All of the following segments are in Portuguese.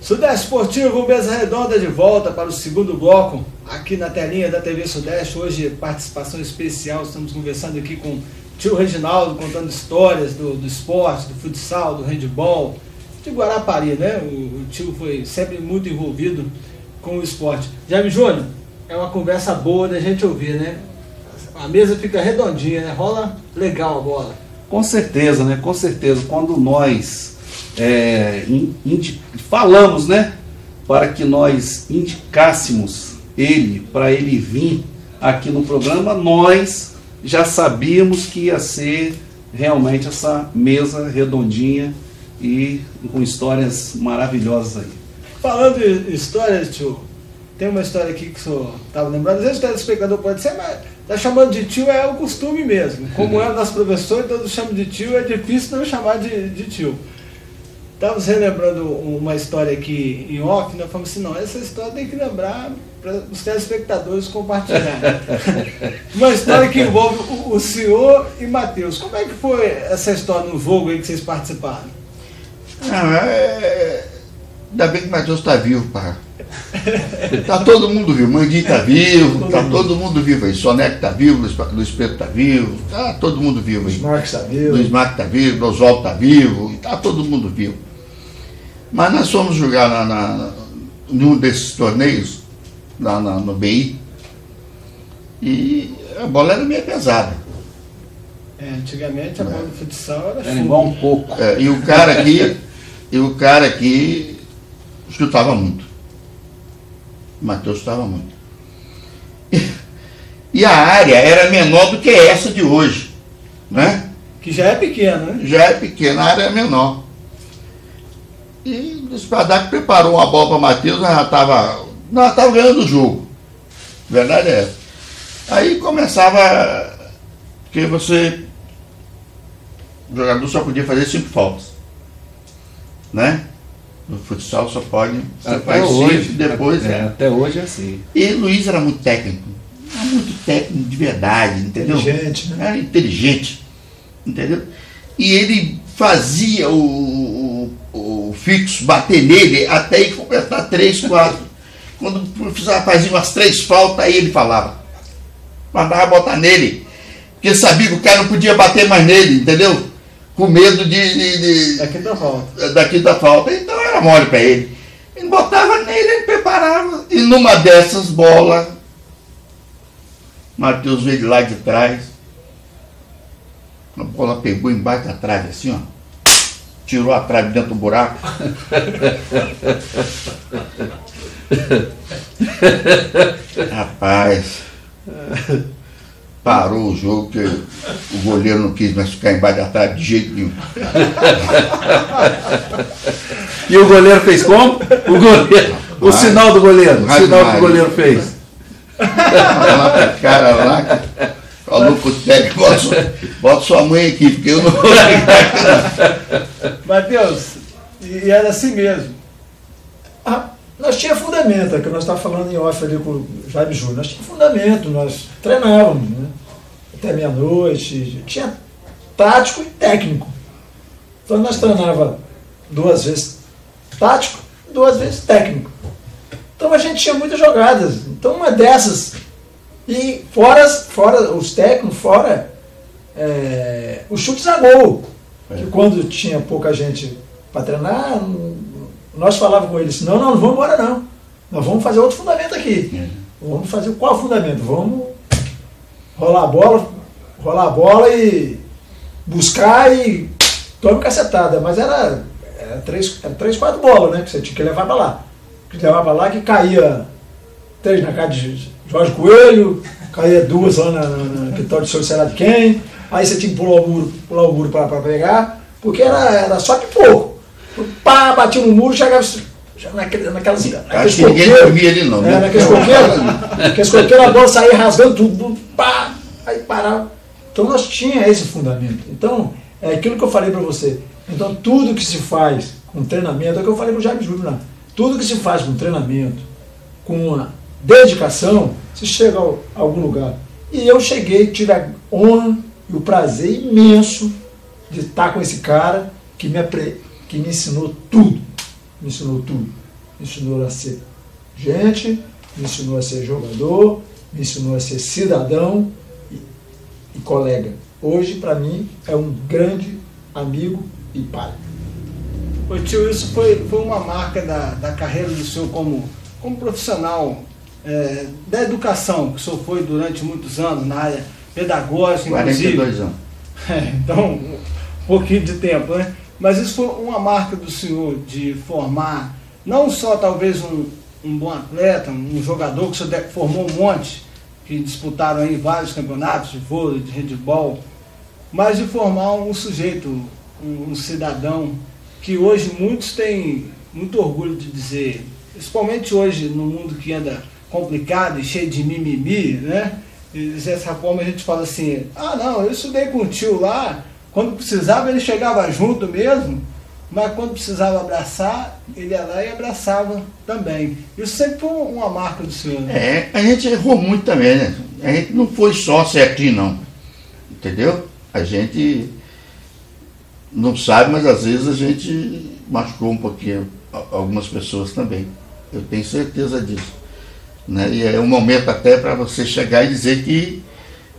Sudeste Esportivo, mesa redonda de volta para o segundo bloco, aqui na telinha da TV Sudeste. Hoje, participação especial, estamos conversando aqui com o tio Reginaldo, contando histórias do, do esporte, do futsal, do handball, de Guarapari, né? O, o tio foi sempre muito envolvido com o esporte. Jaime Júnior, é uma conversa boa da gente ouvir, né? A mesa fica redondinha, né? Rola legal a bola. Com certeza, né? Com certeza. Quando nós é, falamos, né? Para que nós indicássemos ele, para ele vir aqui no programa, nós já sabíamos que ia ser realmente essa mesa redondinha e com histórias maravilhosas aí. Falando em histórias, tio, tem uma história aqui que o senhor estava lembrando, às vezes o telespectador pode ser, mas tá chamando de tio é o costume mesmo. Como é o nosso professor, todos chamam de tio, é difícil não chamar de, de tio. Estávamos relembrando uma história aqui em off, nós falamos assim, não, essa história tem que lembrar para os telespectadores compartilharem. uma história que envolve o, o senhor e Matheus. Como é que foi essa história no jogo aí que vocês participaram? Ah, é... Ainda bem que o Matheus está vivo, pá. Tá todo mundo vivo, Mandinho tá vivo, tá todo mundo vivo aí. Soneco tá vivo, Luiz Pedro tá vivo, tá todo mundo vivo aí. Luiz Marques tá vivo. Luiz Marques tá vivo, Oswaldo tá vivo, tá todo mundo vivo. Mas nós fomos jogar na, na, num desses torneios, lá na, no BI, e a bola era meio pesada. É, antigamente a bola do futsal era, era igual um pouco. É, e o cara aqui, e o cara aqui chutava muito. O Matheus chutava muito. E, e a área era menor do que essa de hoje. Né? Que já é pequena, né? Já é pequena, a área é menor. E o Spadac preparou uma bola para Matheus, nós já estava nós tava ganhando o jogo. Verdade é essa. Aí começava que você, o jogador só podia fazer cinco faltas. Né? No futsal só pode. Você até faz hoje, depois. É, é, até hoje é assim. E Luiz era muito técnico. Era muito técnico de verdade, entendeu? Inteligente, né? Era inteligente. Entendeu? E ele fazia o fixo bater nele até ele completar três, quatro. Quando fazer umas três faltas, aí ele falava. Mandava botar nele. Porque sabia que o cara não podia bater mais nele, entendeu? Com medo de. de, de da quinta falta. Da quinta falta. Então era mole para ele. Ele botava nele, ele preparava. E numa dessas bolas, Matheus veio lá de trás. A bola pegou embaixo da trave assim, ó. Tirou a trave dentro do buraco. Rapaz. Parou o jogo, que o goleiro não quis mais ficar embaixo da trave de jeito nenhum. E o goleiro fez como? O goleiro. O sinal do goleiro. O sinal que o goleiro fez. Lá, cara lá, o técnico, bota sua, bota sua mãe aqui, porque eu não vou Matheus, e era assim mesmo. Ah, nós tinha fundamento, é que nós estávamos falando em off ali com o Jaime Júnior, nós tinha fundamento, nós treinávamos, né? Até meia-noite, tinha tático e técnico. Então nós treinava duas vezes tático, duas vezes técnico. Então a gente tinha muitas jogadas. Então uma dessas, e fora, fora os técnicos, fora é, os chutes a gol. É. Que quando tinha pouca gente para treinar, nós falávamos com eles, não, não, não vamos embora não. Nós vamos fazer outro fundamento aqui. É. Vamos fazer qual fundamento? Vamos rolar a bola, rolar a bola e buscar e tome cacetada. Mas era, era, três, era três, quatro bolas, né? Que você tinha que levar para lá. Que levava para lá que caía três na casa de Jorge Coelho, caía duas lá na, na, na Vitória de Senhor Será de quem. Aí você tinha que pular o muro, pular o muro para pegar, porque era, era só que pouco. Pá, batia no muro, chegava naquele, naquelas. Acho que ninguém dormia ali não. É, naqueles coqueiros, naqueles coqueiros, a bola saía rasgando tudo, pá, aí parava. Então nós tínhamos esse fundamento. Então, é aquilo que eu falei para você. Então, tudo que se faz com treinamento, é o que eu falei para o Jaime Júnior lá. Tudo que se faz com treinamento, com dedicação, se chega a algum lugar. E eu cheguei, tive a honra e o prazer imenso de estar com esse cara que me, que me ensinou tudo. Me ensinou tudo. me ensinou a ser gente, me ensinou a ser jogador, me ensinou a ser cidadão e, e colega. Hoje, para mim, é um grande amigo e pai. Ô tio, isso foi, foi uma marca da, da carreira do senhor como, como profissional é, da educação, que o senhor foi durante muitos anos na área pedagógica, 42 inclusive. anos. É, então, um pouquinho de tempo, né? Mas isso foi uma marca do senhor de formar não só talvez um, um bom atleta, um jogador que o senhor formou um monte, que disputaram aí vários campeonatos de vôlei, de handebol, mas de formar um sujeito, um, um cidadão, que hoje muitos têm muito orgulho de dizer, principalmente hoje no mundo que anda complicado e cheio de mimimi, né? E dessa forma a gente fala assim, ah não, eu estudei com o tio lá, quando precisava ele chegava junto mesmo, mas quando precisava abraçar, ele ia lá e abraçava também. Isso sempre foi uma marca do senhor. Né? É, a gente errou muito também, né? A gente não foi só certinho, não. Entendeu? A gente não sabe, mas às vezes a gente machucou um pouquinho algumas pessoas também. Eu tenho certeza disso. Né? E é um momento até para você chegar e dizer que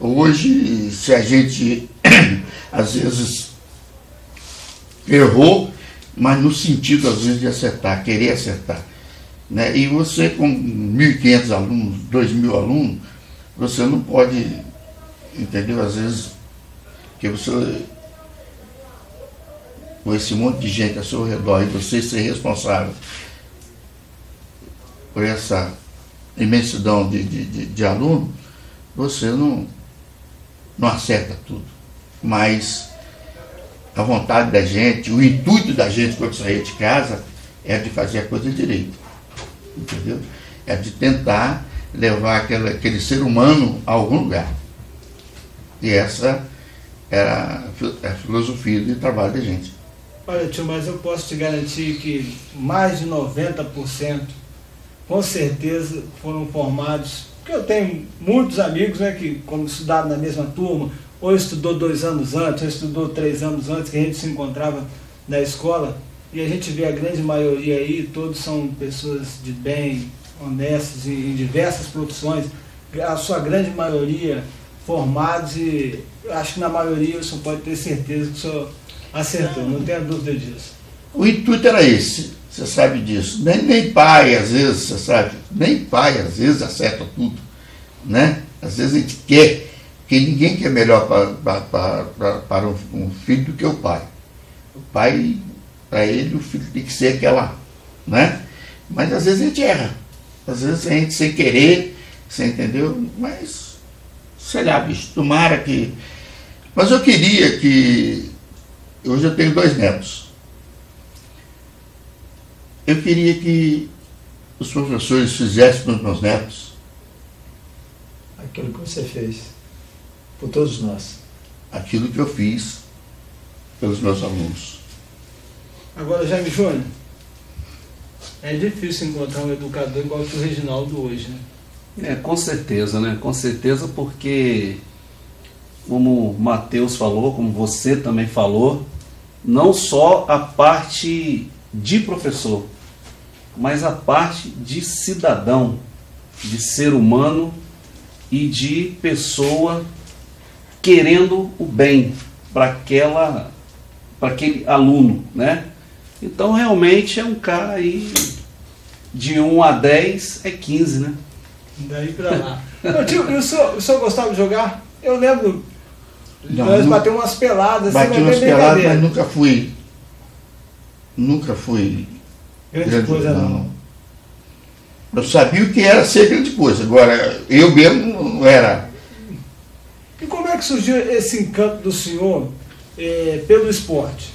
hoje, se a gente às vezes errou, mas no sentido às vezes de acertar, querer acertar. Né? E você com 1.500 alunos, 2.000 alunos, você não pode, entendeu? Às vezes, que você, com esse monte de gente ao seu redor, e você ser responsável por essa imensidão de, de, de, de alunos, você não, não acerta tudo. Mas a vontade da gente, o intuito da gente quando sair de casa é de fazer a coisa direito. Entendeu? É de tentar levar aquele, aquele ser humano a algum lugar. E essa era a filosofia de trabalho da gente. Olha, tio, mas eu posso te garantir que mais de 90% com certeza foram formados, porque eu tenho muitos amigos né, que, como estudaram na mesma turma, ou estudou dois anos antes, ou estudou três anos antes, que a gente se encontrava na escola, e a gente vê a grande maioria aí, todos são pessoas de bem, honestas em diversas profissões, a sua grande maioria formados e acho que na maioria o senhor pode ter certeza que o senhor acertou, não tenha dúvida disso. O intuito era esse, você sabe disso. Nem, nem pai, às vezes, você sabe, nem pai, às vezes, acerta tudo. Né? Às vezes a gente quer, porque ninguém quer melhor para, para um filho do que o pai. O pai, para ele, o filho tem que ser aquela. Né? Mas às vezes a gente erra. Às vezes a gente sem querer, você entendeu? Mas, sei lá, bicho, tomara que. Mas eu queria que. Hoje eu tenho dois netos. Eu queria que os professores fizessem para os meus netos aquilo que você fez por todos nós. Aquilo que eu fiz pelos meus alunos. Agora, Jaime Júnior, é difícil encontrar um educador igual que o Reginaldo hoje, né? É, com certeza, né? Com certeza, porque, como o Matheus falou, como você também falou, não só a parte de professor, mas a parte de cidadão, de ser humano e de pessoa querendo o bem para aquela para aquele aluno, né? Então realmente é um cara aí de 1 a 10 é 15, né? Daí pra lá. Ô, tio, o senhor, o senhor gostava de jogar? Eu lembro. Não, nós batemos umas peladas, Bati assim, umas mas bem peladas, mas nunca fui. Nunca fui Grande grande coisa não. Eu sabia o que era ser grande coisa. Agora, eu mesmo não era. E como é que surgiu esse encanto do senhor eh, pelo esporte?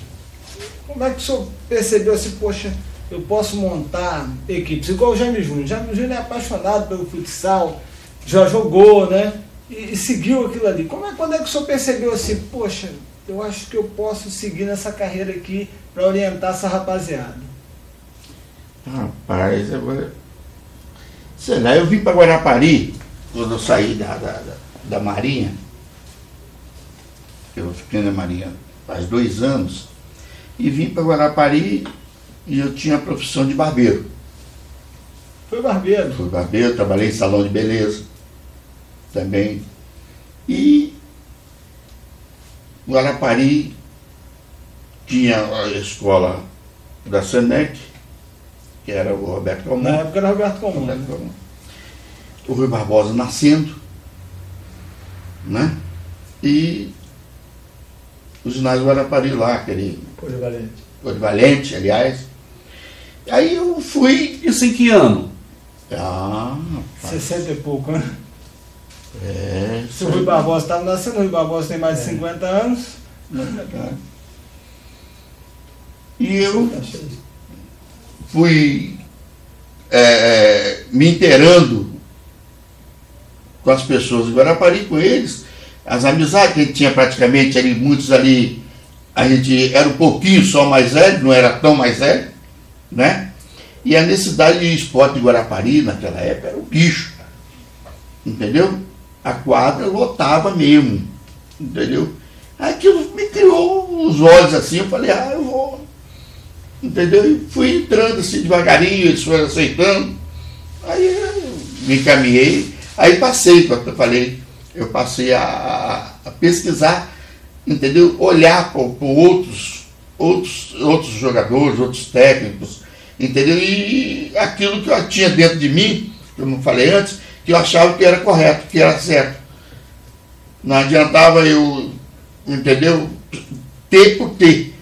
Como é que o senhor percebeu assim, poxa, eu posso montar equipes, igual o Jaime Júnior. Jaime Júnior é apaixonado pelo futsal, já jogou, né? E, e seguiu aquilo ali. Como é, quando é que o senhor percebeu assim, poxa, eu acho que eu posso seguir nessa carreira aqui para orientar essa rapaziada? Rapaz, agora. Sei lá, eu vim para Guarapari, quando eu saí da, da, da, Marinha. Eu fiquei na Marinha faz dois anos. E vim para Guarapari e eu tinha a profissão de barbeiro. Foi barbeiro. Fui barbeiro, trabalhei em salão de beleza também. E Guarapari tinha a escola da Senec, que era o Roberto Na Calmon. época era Roberto Comum. Roberto né? Calmon. O Rui Barbosa nascendo, né? E o ginásio Guarapari lá, aquele Polivalente. polivalente, aliás. Aí eu fui. Isso em que ano? Ah, rapaz, 60 e pouco, né? é. Se o Rui Barbosa estava nascendo, o Rui Barbosa tem mais de É. 50 anos. E eu Tá. Fui é, é, me inteirando com as pessoas de Guarapari, com eles, as amizades que a gente tinha praticamente ali, muitos ali, a gente era um pouquinho só mais velho, não era tão mais velho, né? E a necessidade de esporte de Guarapari naquela época era um bicho, entendeu? A quadra lotava mesmo, entendeu? Aquilo me criou os olhos assim, eu falei, ah, eu vou entendeu? E fui entrando assim devagarinho, eles foram aceitando. Aí eu me encaminhei, aí passei, como eu falei, eu passei a, a pesquisar, entendeu? Olhar para outros, outros, outros jogadores, outros técnicos, entendeu? E aquilo que eu tinha dentro de mim, que eu falei antes, que eu achava que era correto, que era certo. Não adiantava eu, entendeu? Ter por ter